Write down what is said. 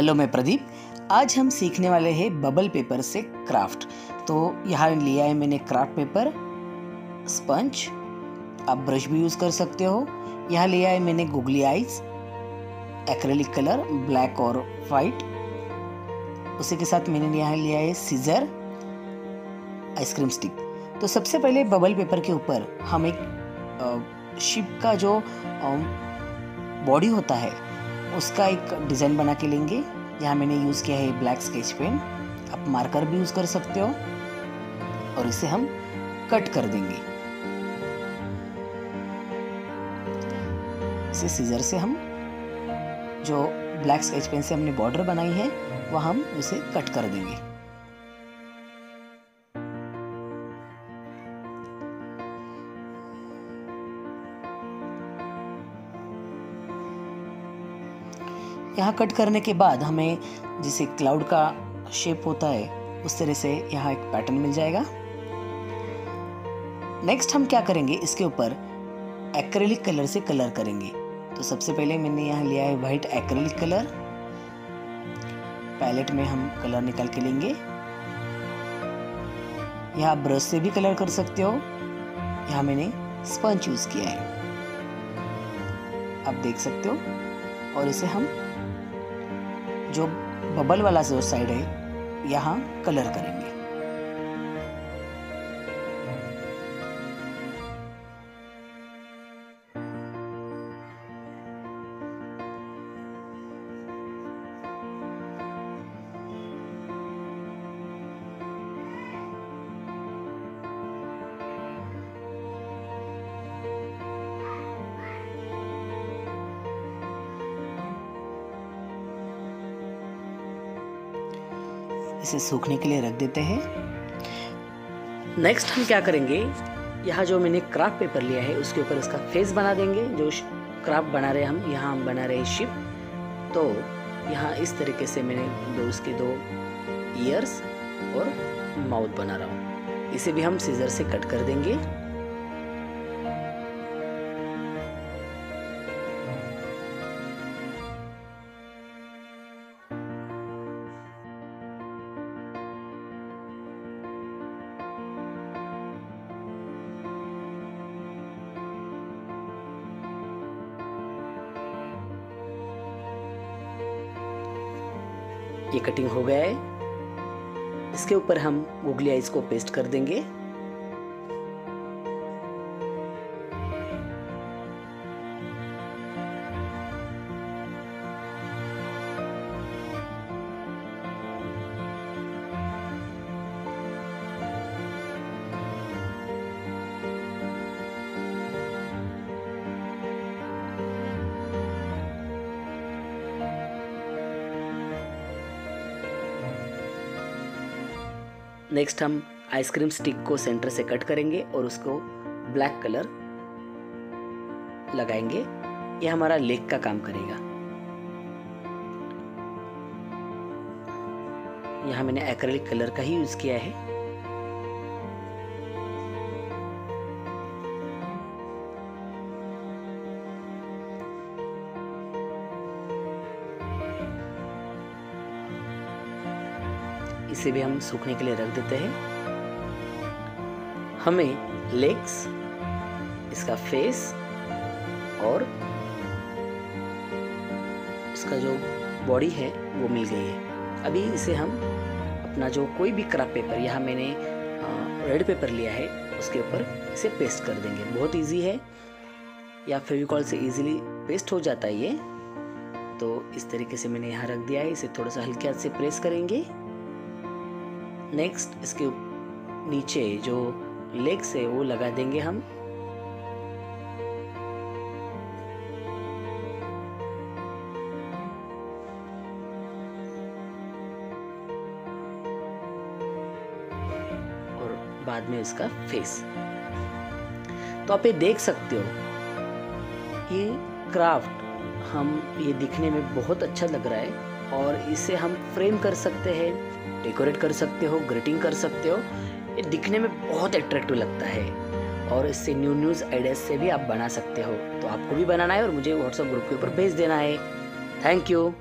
Hello मैं प्रदीप। आज हम सीखने वाले हैं बबल पेपर से क्राफ्ट तो यहाँ लिया है मैंने क्राफ्ट पेपर स्पंज आप ब्रश भी यूज़ कर सकते हो। यहाँ लिया है मैंने googly eyes acrylic colour black और वाइट उसी के साथ मैंने यहाँ लिया है सीजर आइसक्रीम स्टिक तो सबसे पहले बबल पेपर के ऊपर हम एक शिप का जो बॉडी होता है उसका एक डिज़ाइन बना के लेंगे। यहाँ मैंने यूज़ किया है ब्लैक स्केच पेन आप मार्कर भी यूज़ कर सकते हो। और इसे हम कट कर देंगे। इसे सीजर से हम जो ब्लैक स्केच पेन से हमने बॉर्डर बनाई है, वह हम उसे कट कर देंगे। यहाँ कट करने के बाद हमें जिसे क्लाउड का शेप होता है, उस तरह से यहाँ एक पैटर्न मिल जाएगा। नेक्स्ट हम क्या करेंगे? इसके ऊपर एक्रेलिक कलर से कलर करेंगे। तो सबसे पहले मैंने यहाँ लिया है वाइट एक्रेलिक कलर पैलेट में हम कलर निकाल के लेंगे। यहाँ ब्रश से भी कलर कर सकते हो। यहाँ मैंने स्पंज यूज़ किया है। आप देख सकते हो। और इसे हम जो बबल वाला जो साइड है यहाँ कलर करेंगे। इसे सूखने के लिए रख देते हैं। नेक्स्ट हम क्या करेंगे? यहाँ जो मैंने क्राफ्ट पेपर लिया है, उसके ऊपर इसका फेस बना देंगे। जो क्राफ्ट बना रहे हम, यहाँ हम बना रहे शिप तो यहाँ इस तरीके से मैंने दो उसके दो ईयर्स और माउथ बना रहा हूँ। इसे भी हम सीजर से कट कर देंगे। ये कटिंग हो गया है। इसके ऊपर हम गुगली आइज़ को पेस्ट कर देंगे। नेक्स्ट हम आइसक्रीम स्टिक को सेंटर से कट करेंगे और उसको ब्लैक कलर लगाएँगे। ये हमारा लेक का काम करेगा। यहाँ मैंने एक्रेलिक कलर का ही यूज़ किया है। इसे भी हम सूखने के लिए रख देते हैं। हमें लेग्स इसका फेस और इसका जो बॉडी है, वो मिल गई है। अभी इसे हम अपना जो कोई भी क्राफ्ट पेपर यहाँ मैंने रेड पेपर लिया है, उसके ऊपर इसे पेस्ट कर देंगे। बहुत इजी है। या फेविकॉल से इजीली पेस्ट हो जाता है ये। तो इस तरीके से मैंने यहाँ रख दिया है। इसे थोड़ा सा हल्के हाथ से प्रेस करेंगे। नेक्स्ट इसके नीचे जो लेग्स है, वो लगा देंगे हम। और बाद में इसका फेस तो आप ये देख सकते हो ये क्राफ्ट हम ये दिखने में बहुत अच्छा लग रहा है और इसे हम फ्रेम कर सकते हैं। डेकोरेट कर सकते हो, ग्रीटिंग कर सकते हो, ये दिखने में बहुत अट्रैक्टिव लगता है। और इससे न्यू न्यूज़ आइडियाज़ से भी आप बना सकते हो। तो आपको भी बनाना है और मुझे व्हाट्सएप ग्रुप के ऊपर भेज देना है। Thank you